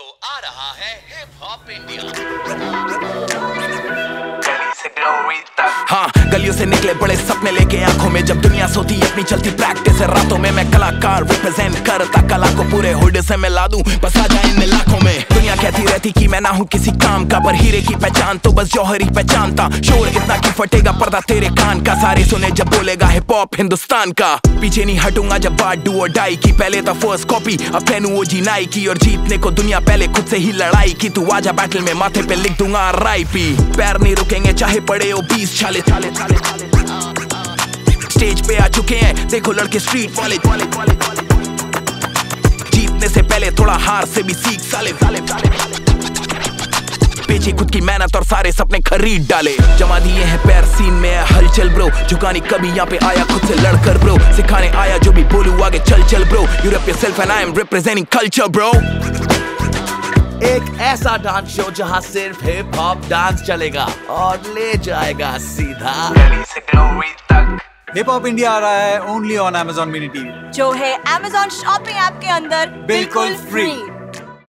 तो आ रहा है हिप हॉप इंडिया हाँ गलियों से निकले बड़े सपने लेके आँखों में जब दुनिया सोती अपनी चलती प्रैक्टिस है रातों में मैं कलाकार रिप्रेजेंट करता कला को पूरे हुड से मैं ला दूँ, बस आ जाए इन लाखों में। दुनिया कहती रहती कि मैं ना हूँ किसी काम का, पर हीरे की पहचान तो बस जौहरी पहचानता शोर इतना की फटेगा, पर्दा तेरे कान का, सारे सुने जब बोलेगा हिप हॉप हिंदुस्तान का। पीछे नहीं हटूँगा जब बात डू और डाई की, पहले तो फ़र्स्ट कॉपी अब पहनू वो जी नाई की, और जीतने को दुनिया पहले खुद से ही लड़ाई की। तू आजा बैटल में माथे पे लिख दूँगा राई पी पैर नहीं रुकेंगे, चाहे पड़े हो बीस छाले छाले छाले स्टेज पे आ चुके हैं, देखो लड़के स्ट्रीट वाले वाले वाले जीतने से पहले थोड़ा हार से भी सीख, साले साले साले। बेची खुद की मेहनत और सारे सपने खरीद डाले। जमा दिए हैं पैर सीन में हलचल ब्रो झुकानी कभी यहाँ पे आया, खुद से लड़कर ब्रो सिखाने आया, जो भी बोलू, आगे चल चल bro Europe yourself and I am representing culture bro एक ऐसा डांस शो जहाँ सिर्फ़ हिप हॉप डांस चलेगा और ले जाएगा सीधा। हिप हॉप इंडिया आ रहा है only on Amazon mini TV जो है Amazon शॉपिंग ऐप के अंदर बिल्कुल बिल्कुल फ्री